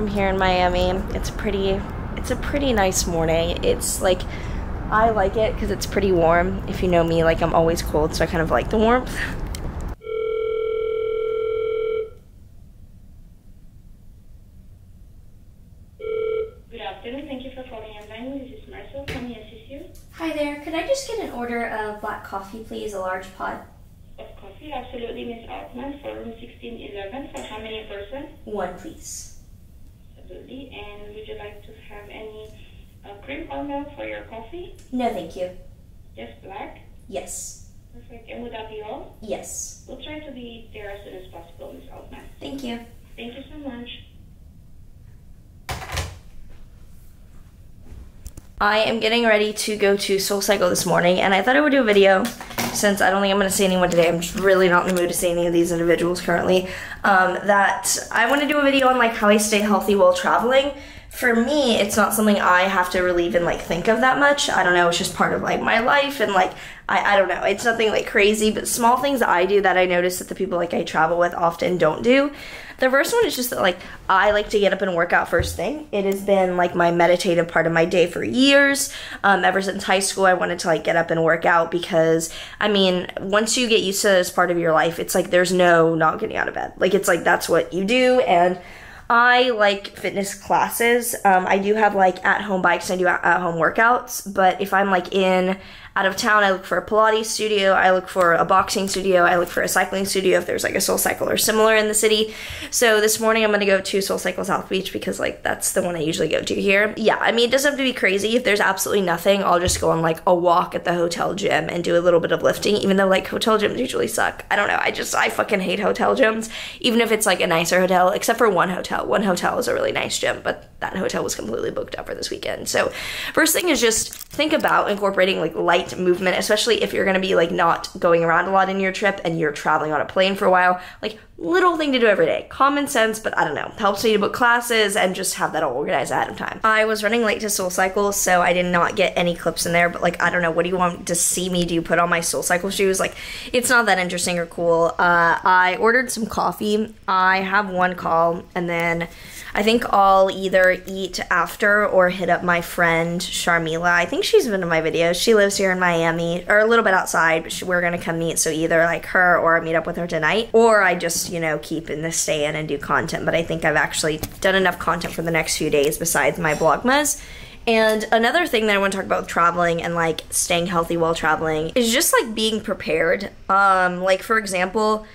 from here in Miami. It's a pretty it's a pretty nice morning. It's like I like it because it's pretty warm. If you know me, like I'm always cold, so I kind of like the warmth. Good afternoon. Thank you for calling online. This is Marcel. Can I assist you? Hi there. Could I just get an order of black coffee, please? A large pot. Of coffee, absolutely, Miss Altman, for room 1611. For how many person? One, please. Absolutely. And would you like to have any uh, cream or milk for your coffee? No, thank you. Just black? Yes. Perfect. And would that be all? Yes. We'll try to be there as soon as possible, Miss Altman. Thank you. Thank you so much. I am getting ready to go to Soul Cycle this morning, and I thought I would do a video since I don't think I'm going to see anyone today. I'm just really not in the mood to see any of these individuals currently. Um, that I want to do a video on like how I stay healthy while traveling. For me, it's not something I have to really even like think of that much. I don't know. It's just part of like my life, and like I, I don't know. It's nothing like crazy, but small things that I do that I notice that the people like I travel with often don't do. The first one is just that like I like to get up and work out first thing. It has been like my meditative part of my day for years. Um, ever since high school, I wanted to like get up and work out because I mean, once you get used to as part of your life, it's like there's no not getting out of bed. Like it's like that's what you do and. I like fitness classes. Um, I do have like at home bikes. I do at home workouts. But if I'm like in out of town, I look for a Pilates studio. I look for a boxing studio. I look for a cycling studio if there's like a Soul Cycle or similar in the city. So this morning I'm gonna go to Soul Cycle South Beach because like that's the one I usually go to here. Yeah, I mean it doesn't have to be crazy. If there's absolutely nothing, I'll just go on like a walk at the hotel gym and do a little bit of lifting. Even though like hotel gyms usually suck. I don't know. I just I fucking hate hotel gyms. Even if it's like a nicer hotel, except for one hotel. One hotel is a really nice gym, but that hotel was completely booked up for this weekend. So first thing is just think about incorporating like light movement, especially if you're gonna be like not going around a lot in your trip and you're traveling on a plane for a while. Like little thing to do every day. Common sense, but I don't know. Helps me to book classes and just have that all organized ahead of time. I was running late to Soul Cycle, so I did not get any clips in there, but like I don't know, what do you want to see me do? Put on my Soul Cycle shoes? Like it's not that interesting or cool. Uh, I ordered some coffee. I have one call and then I think I'll either eat after or hit up my friend Sharmila. I think she's been in my videos. She lives here in Miami, or a little bit outside, but she, we're gonna come meet. So either like her or meet up with her tonight, or I just you know keep in the stay in and do content. But I think I've actually done enough content for the next few days besides my Vlogmas. And another thing that I want to talk about with traveling and like staying healthy while traveling is just like being prepared. Um, like for example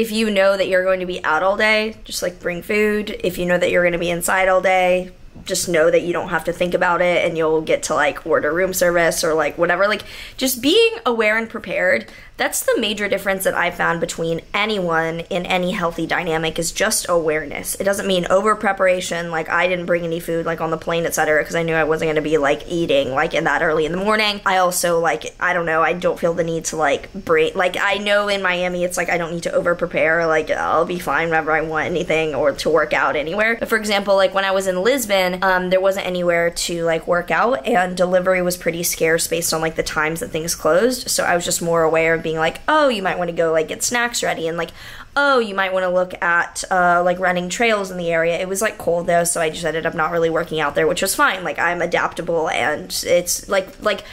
if you know that you're going to be out all day, just like bring food. If you know that you're going to be inside all day, just know that you don't have to think about it and you'll get to like order room service or like whatever. Like just being aware and prepared. That's the major difference that I found between anyone in any healthy dynamic is just awareness. It doesn't mean over preparation, like I didn't bring any food like on the plane, etc., because I knew I wasn't going to be like eating like in that early in the morning. I also like I don't know, I don't feel the need to like bring like I know in Miami it's like I don't need to over prepare. Like I'll be fine whenever I want anything or to work out anywhere. But for example, like when I was in Lisbon, um, there wasn't anywhere to like work out, and delivery was pretty scarce based on like the times that things closed. So I was just more aware of being like, oh, you might want to go like get snacks ready, and like, oh, you might want to look at uh, like running trails in the area. It was like cold though, so I just ended up not really working out there, which was fine. Like I'm adaptable, and it's like like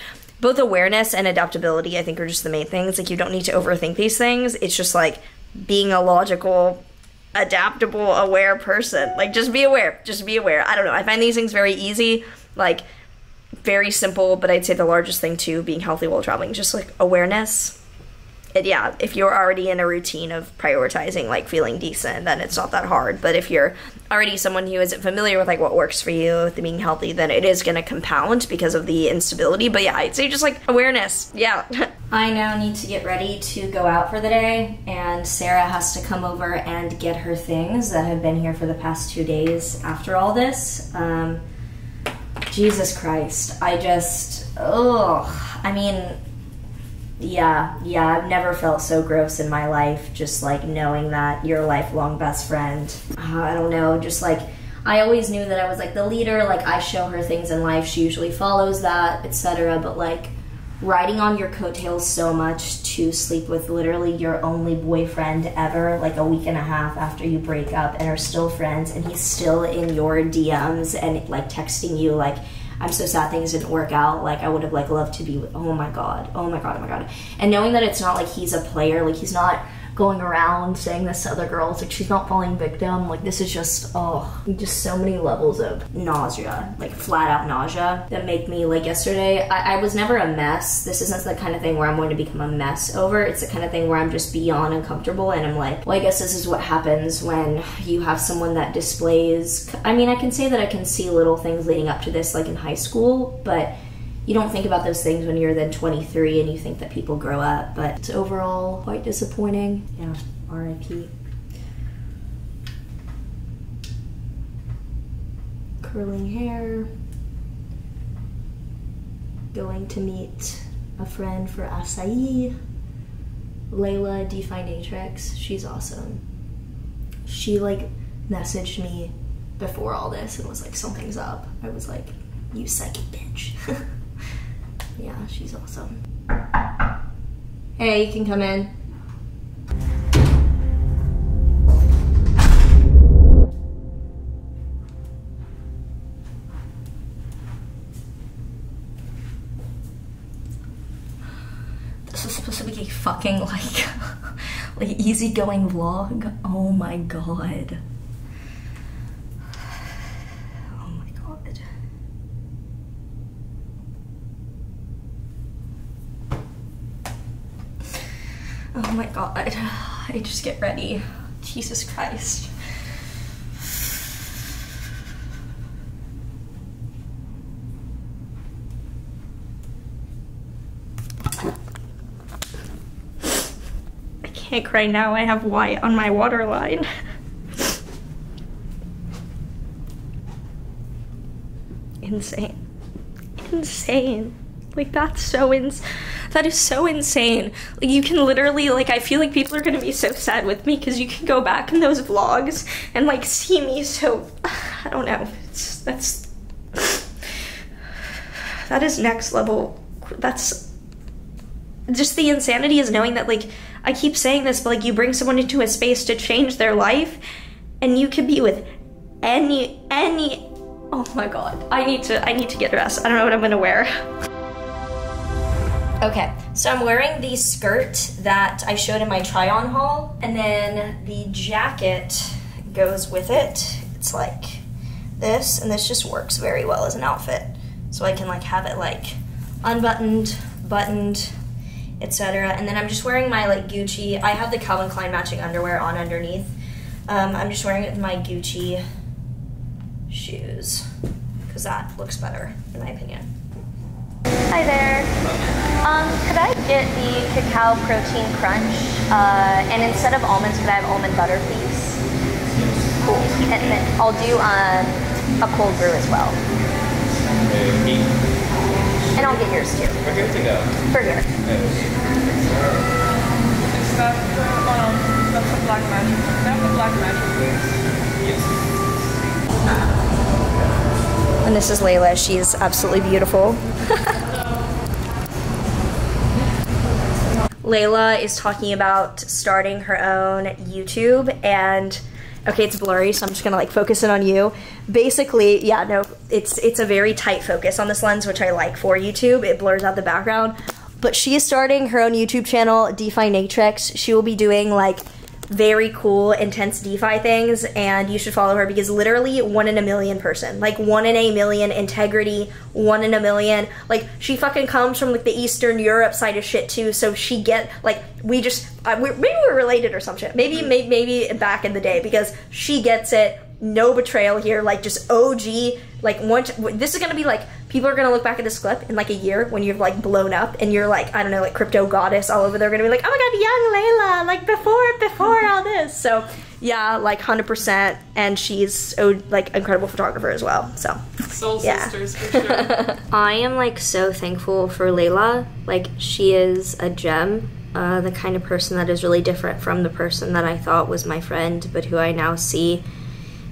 both awareness and adaptability. I think are just the main things. Like you don't need to overthink these things. It's just like being a logical adaptable, aware person. Like, just be aware. Just be aware. I don't know. I find these things very easy, like, very simple, but I'd say the largest thing too, being healthy while traveling, just like awareness. And yeah, if you're already in a routine of prioritizing like feeling decent, then it's not that hard. But if you're already someone who isn't familiar with like what works for you with being healthy, then it is gonna compound because of the instability. But yeah, I'd say just like awareness. Yeah. I now need to get ready to go out for the day, and Sarah has to come over and get her things that have been here for the past two days after all this. Um, Jesus Christ. I just, ugh. I mean, yeah, yeah, I've never felt so gross in my life. Just like knowing that your lifelong best friend, uh, I don't know, just like I always knew that I was like the leader. Like I show her things in life, she usually follows that, etc. But like, riding on your coattails so much to sleep with literally your only boyfriend ever, like a week and a half after you break up and are still friends, and he's still in your DMs and like texting you like, I'm so sad things didn't work out. Like I would have like loved to be with. Oh my god. Oh my god. Oh my god. And knowing that it's not like he's a player. Like he's not going around saying this to other girls. Like she's not falling victim. Like this is just oh, just so many levels of nausea, like flat out nausea that make me like yesterday. I, I was never a mess. This isn't the kind of thing where I'm going to become a mess over. It's the kind of thing where I'm just beyond uncomfortable and I'm like, well, I guess this is what happens when you have someone that displays. I mean, I can say that I can see little things leading up to this, like in high school, but you don't think about those things when you're then 23 and you think that people grow up, but it's overall quite disappointing. Yeah, RIP. Curling hair. Going to meet a friend for acai. Layla Definatrix, she's awesome. She like messaged me before all this and was like, something's up. I was like, you psychic bitch. Yeah, she's awesome. Hey, you can come in. This is supposed to be a fucking like like easygoing vlog. Oh my god. Oh my god. Oh my god. I just get ready. Jesus Christ. I can't cry now. I have white on my waterline. Insane. Insane. Like that's so ins that is so insane. Like you can literally like I feel like people are gonna be so sad with me because you can go back in those vlogs and like see me so I don't know. It's that's that is next level. That's just the insanity is knowing that like I keep saying this, but like you bring someone into a space to change their life and you could be with any any oh my god. I need to I need to get dressed. I don't know what I'm gonna wear. Okay, so I'm wearing the skirt that I showed in my try on haul, and then the jacket goes with it. It's like this, and this just works very well as an outfit. So I can like have it like unbuttoned, buttoned, etc. And then I'm just wearing my like Gucci. I have the Calvin Klein matching underwear on underneath. Um, I'm just wearing it with my Gucci shoes because that looks better in my opinion. Hi there. Um, could I get the cacao protein crunch? Uh, and instead of almonds, could I have almond butter, please? Cool. And then I'll do um, a cold brew as well. And I'll get yours too. We're here to go. For here. Is that the, um, that's the black magic? Can I have the black magic, please? Yes. And this is Layla. She's absolutely beautiful. Layla is talking about starting her own YouTube and okay it's blurry so I'm just gonna like focus in on you. Basically yeah no it's it's a very tight focus on this lens which I like for YouTube. It blurs out the background. But she is starting her own YouTube channel Definatrix she will be doing like very cool, intense DeFi things, and you should follow her because literally one in a million person, like one in a million integrity, one in a million. Like she fucking comes from like the Eastern Europe side of shit too, so she get like we just uh, we, maybe we're related or some shit. Maybe maybe maybe back in the day because she gets it. No betrayal here, like just OG. Like once this is gonna be like people are gonna look back at this clip in like a year when you've like blown up and you're like I don't know like crypto goddess all over. They're gonna be like, oh my god, young Layla, like before before all this. So yeah, like hundred percent, and she's oh, like incredible photographer as well. So Soul Yeah. sisters for sure. I am like so thankful for Layla. Like she is a gem. Uh, the kind of person that is really different from the person that I thought was my friend, but who I now see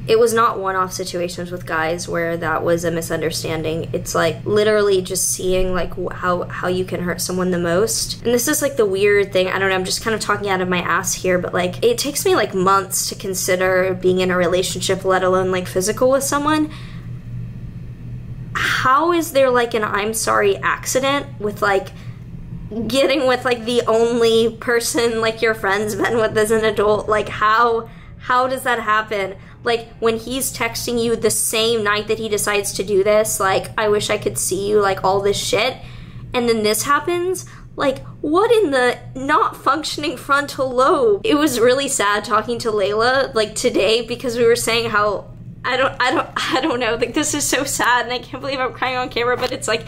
it was not one-off situations with guys where that was a misunderstanding. It's like literally just seeing like how how you can hurt someone the most. And this is like the weird thing i don't know i'm just kind of talking out of my ass here but like it takes me like months to consider being in a relationship let alone like physical with someone. How is there like an i'm sorry accident with like getting with like the only person like your friend's been with as an adult? Like how how does that happen like when he's texting you the same night that he decides to do this like i wish i could see you like all this shit and then this happens like what in the not functioning frontal lobe it was really sad talking to layla like today because we were saying how I don't, I don't, I don't know. Like this is so sad, and I can't believe I'm crying on camera. But it's like,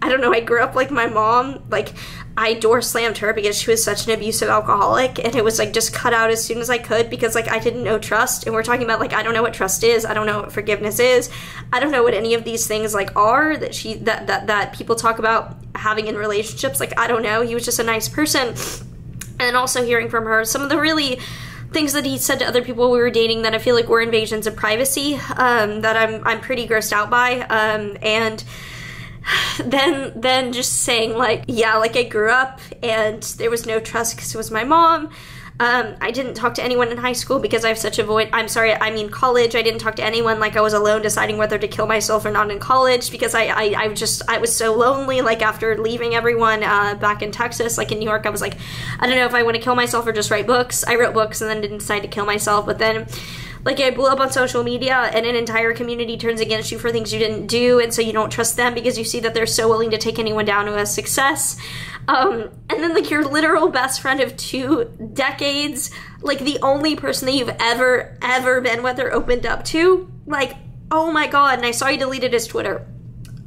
I don't know. I grew up like my mom. Like I door slammed her because she was such an abusive alcoholic, and it was like just cut out as soon as I could because like I didn't know trust. And we're talking about like I don't know what trust is. I don't know what forgiveness is. I don't know what any of these things like are that she that that that people talk about having in relationships. Like I don't know. He was just a nice person, and also hearing from her some of the really things that he said to other people we were dating that I feel like were invasions of privacy um, that I'm I'm pretty grossed out by um, and then then just saying like yeah like I grew up and there was no trust because it was my mom um, I didn't talk to anyone in high school because I have such a void. I'm sorry, I mean college. I didn't talk to anyone. Like I was alone deciding whether to kill myself or not in college because I, I, I just, I was so lonely. Like after leaving everyone uh, back in Texas, like in New York, I was like, I don't know if I want to kill myself or just write books. I wrote books and then didn't decide to kill myself. But then like I blew up on social media and an entire community turns against you for things you didn't do and so you don't trust them because you see that they're so willing to take anyone down who has success. Um, and then like your literal best friend of two decades like the only person that you've ever ever been with or opened up to like oh my god and i saw you deleted his twitter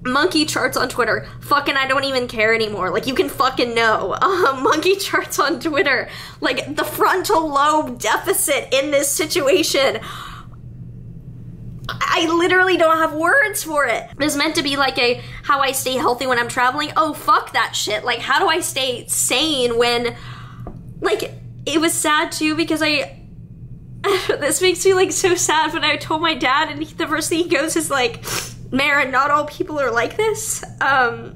monkey charts on Twitter. Fucking, I don't even care anymore. Like, you can fucking know. Um, monkey charts on Twitter. Like, the frontal lobe deficit in this situation. I literally don't have words for it. It was meant to be like a how I stay healthy when I'm traveling. Oh, fuck that shit. Like, how do I stay sane when, like, it was sad too because I. this makes me like so sad, but I told my dad, and he, the first thing he goes is like, Mara, not all people are like this. Um,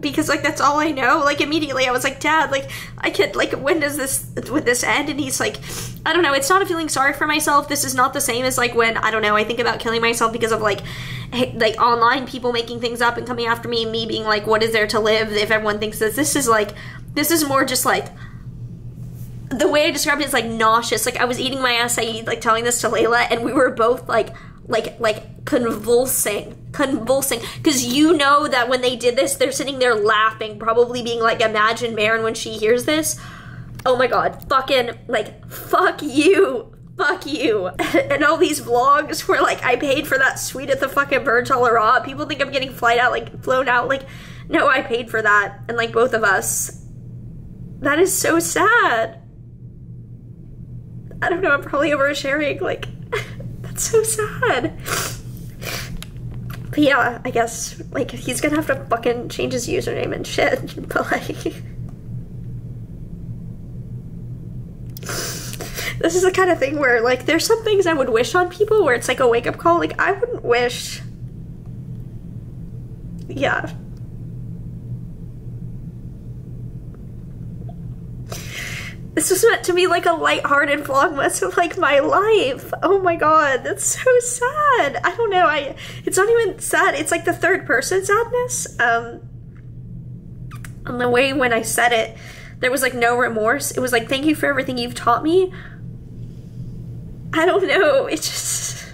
because like that's all I know. Like immediately I was like, Dad, like I could like when does this would this end? And he's like, I don't know. It's not a feeling sorry for myself. This is not the same as like when I don't know. I think about killing myself because of like like online people making things up and coming after me. and Me being like, what is there to live if everyone thinks this? This is like this is more just like the way I described it is like nauseous. Like I was eating my acai, like telling this to Layla, and we were both like like like convulsing convulsing. Because you know that when they did this they're sitting there laughing probably being like imagine Maren when she hears this. Oh my god fucking like fuck you fuck you. And all these vlogs where like I paid for that suite at the fucking Burj Al Arab people think I'm getting flight out like flown out. Like no I paid for that. And like both of us. That is so sad. I don't know I'm probably oversharing like that's so sad. But yeah, I guess like he's gonna have to fucking change his username and shit. But like This is the kind of thing where like there's some things I would wish on people where it's like a wake up call. Like I wouldn't wish Yeah. This was meant to be like a lighthearted vlogmas of like my life. Oh my god, that's so sad. I don't know. I it's not even sad. It's like the third person sadness. Um on the way when I said it, there was like no remorse. It was like thank you for everything you've taught me. I don't know. It just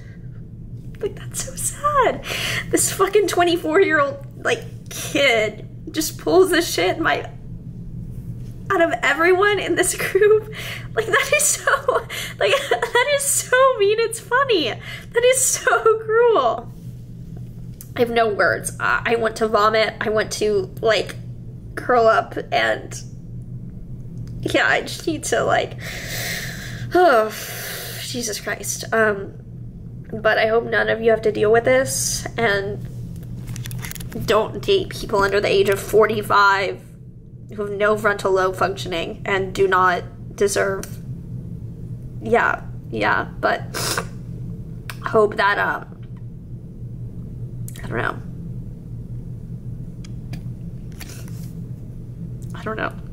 like that's so sad. This fucking 24 year old like kid just pulls this shit my out of everyone in this group. Like that is so like that is so mean. It's funny. That is so cruel. I have no words. I want to vomit. I want to like curl up and yeah i just need to like oh jesus christ. Um but i hope none of you have to deal with this and don't date people under the age of 45 who have no frontal lobe functioning and do not deserve yeah yeah but hope that um i don't know. I don't know.